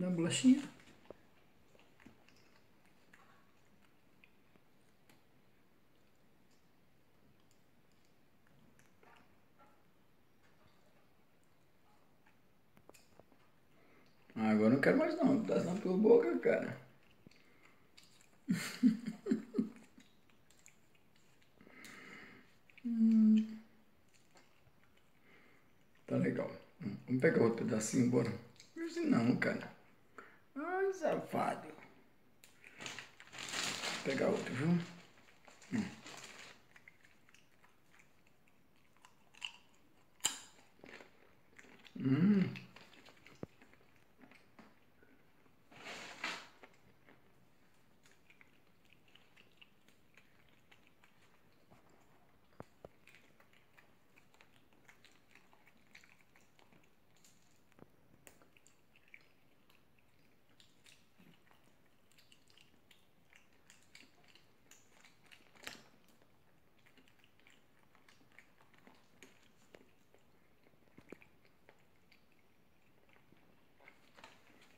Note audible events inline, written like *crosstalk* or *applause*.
Da bolachinha. Ah, agora não quero mais não, tá na tua boca, cara. hum. *laughs* Tá legal. Vamos pegar outro pedacinho, bora. Não, cara. Safado. Vou pegar outro, viu? Hum. Hum.